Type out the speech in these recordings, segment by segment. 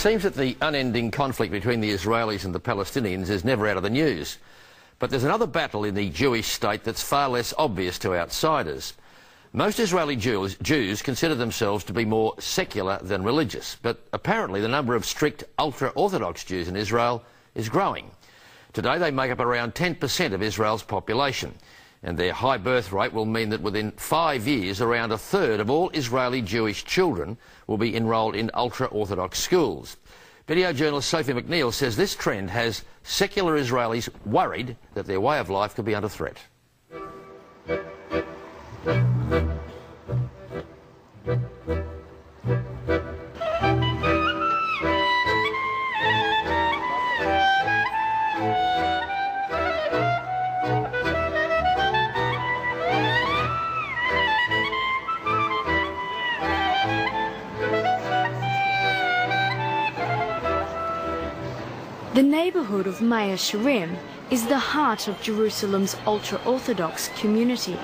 seems that the unending conflict between the Israelis and the Palestinians is never out of the news. But there's another battle in the Jewish state that's far less obvious to outsiders. Most Israeli Jews, Jews consider themselves to be more secular than religious, but apparently the number of strict ultra-Orthodox Jews in Israel is growing. Today they make up around 10% of Israel's population, and their high birth rate will mean that within five years around a third of all Israeli Jewish children will be enrolled in ultra-Orthodox schools. Video journalist Sophie McNeil says this trend has secular Israelis worried that their way of life could be under threat. The neighborhood of Mea Shearim is the heart of Jerusalem's ultra-Orthodox community.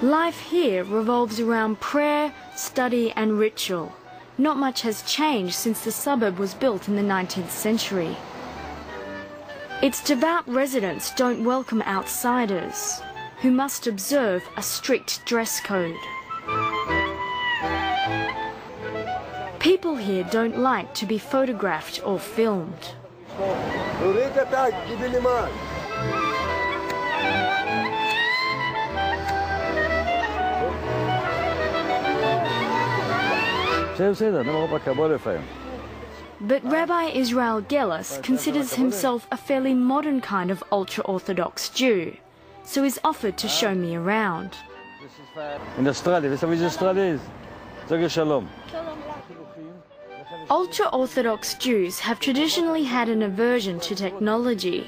Life here revolves around prayer, study and ritual. Not much has changed since the suburb was built in the 19th century. Its devout residents don't welcome outsiders, who must observe a strict dress code. People here don't like to be photographed or filmed. But Rabbi Israel Geller considers himself a fairly modern kind of ultra-Orthodox Jew, so he's offered to show me around. In Australia, sage shalom. Ultra-Orthodox Jews have traditionally had an aversion to technology,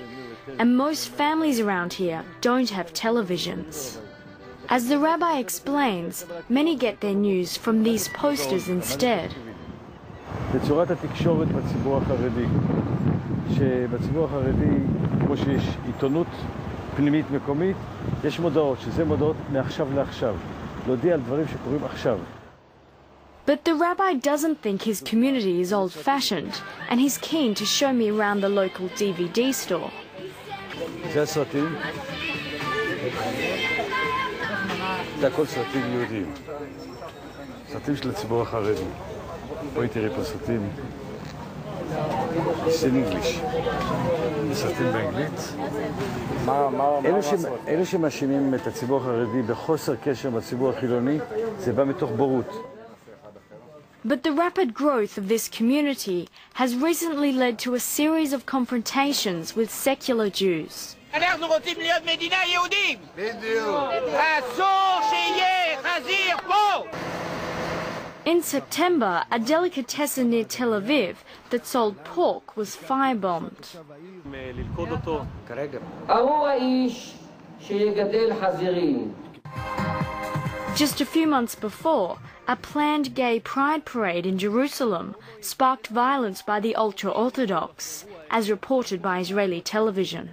and most families around here don't have televisions. As the rabbi explains, many get their news from these posters instead. בצורת התקשורת בציבור החרדי, שבציבור החרדי, כמו שיש עיתונות פנימית מקומית, יש מודעות, שזה מודעות מעכשיו לעכשיו, להודיע על דברים שקורים עכשיו. But the rabbi doesn't think his community is old-fashioned, and he's keen to show me around the local DVD store. זה הסרטים. זה הכל סרטים יהודיים. סרטים של הציבור החרדי. בואי תראי פה סרטים. It's in English. סרטים באנגלית. אלו, ש... אלו שמאשימים את הציבור החרדי בחוסר קשר בציבור החילוני, זה בא מתוך בורות. But the rapid growth of this community has recently led to a series of confrontations with secular Jews. In September, a delicatessen near Tel Aviv that sold pork was firebombed. Just a few months before, a planned gay pride parade in Jerusalem sparked violence by the ultra-Orthodox, as reported by Israeli television.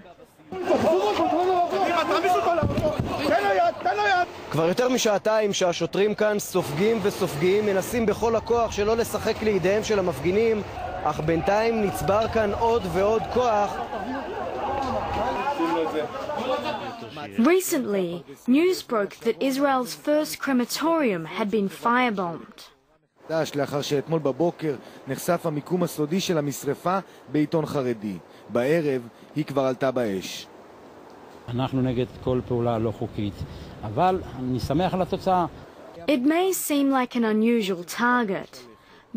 כבר יותר משעתיים שהשוטרים כאן סופגים וסופגים, מנסים בכל הכוח שלא לשחק לידיהם של המפגינים, אך בינתיים נצבר כאן עוד ועוד כוח. Recently, news broke that Israel's first crematorium had been firebombed. לאחר שאתמול בבוקר נחשף המיקום הסודי של המשרפה בעיתון חרדי. בערב היא כבר עלתה באש. אנחנו נגד כל פעולה לא חוקית, אבל אני שמח על התוצאה. It may seem like an unusual target,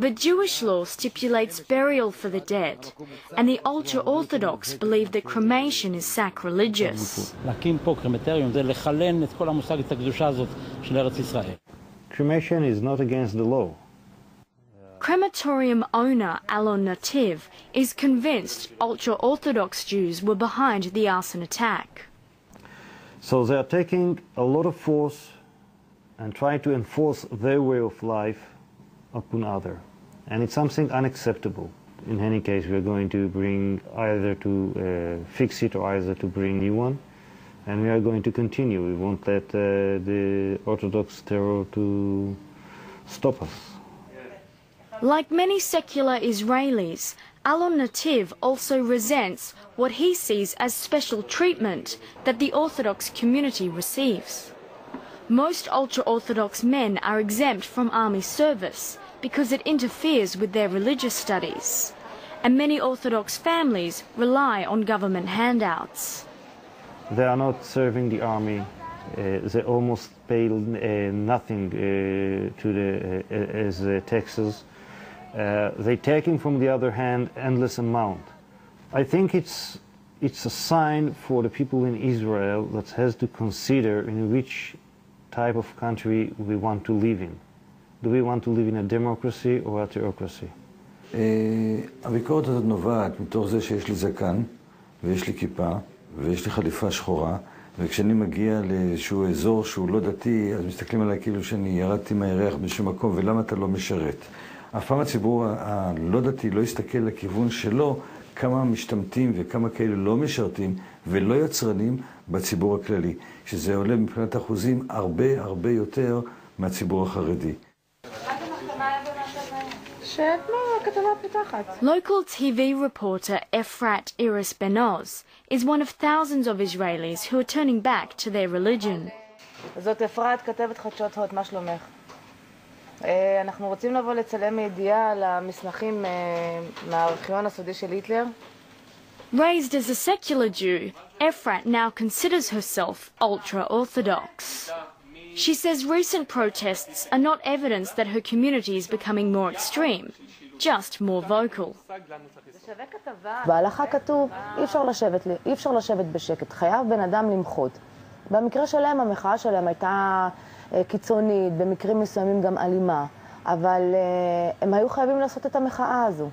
But Jewish law stipulates burial for the dead, and the ultra-Orthodox believe that cremation is sacrilegious. Cremation is not against the law. Crematorium owner Alon Nativ is convinced ultra-Orthodox Jews were behind the arson attack. So they are taking a lot of force and trying to enforce their way of life upon others. And it's something unacceptable. In any case, we are going to bring either to uh, fix it or either to bring new one. and we are going to continue. We won't let uh, the Orthodox terror to stop us. Like many secular Israelis, Alon Nativ also resents what he sees as special treatment that the Orthodox community receives. Most ultra-Orthodox men are exempt from army service because it interferes with their religious studies. And many Orthodox families rely on government handouts. They are not serving the army. Uh, they almost pay uh, nothing uh, to the uh, as taxes. Uh, they taking from the other hand endless amount. I think it's it's a sign for the people in Israel that has to consider in which type of country we want to live in. Do we want to live in a democracy or a theocracy? Uh, הביקורת הזאת נובעת מתוך זה שיש לי זקן ויש לי כיפה ויש לי חליפה שחורה וכשאני מגיע לאיזשהו אזור שהוא לא דתי אז מסתכלים עליי כאילו שאני ירדתי מהירח באיזשהו מקום ולמה אתה לא משרת? אף פעם הציבור הלא דתי לא יסתכל לכיוון שלו כמה משתמטים וכמה כאלה לא משרתים ולא יצרנים בציבור הכללי, שזה עולה מבחינת אחוזים הרבה הרבה יותר מהציבור החרדי. Local TV reporter Efrat Iris Benoz is one of thousands of Israelis who are turning back to their religion. זאת אפרת, כתבת חדשות הוד, מה שלומך? אה, אנחנו רוצים לבוא לצלם מידיעה על המסמכים אה, מהארכיון הסודי של היטלר. Raised as a secular Jew, Efrat now considers herself ultra-Orthodox. She says recent protests are not evidence that her community is becoming more extreme, just more vocal. בהלכה כתוב, אי אפשר לשבת, לי- אי אפשר לשבת בשקט, חייב בן אדם למחות. במקרה שלהם המחאה שלהם הייתה אה, קיצונית, במקרים מסוימים גם אלימה, אבל אה, הם היו חייבים לעשות את המחאה הזו.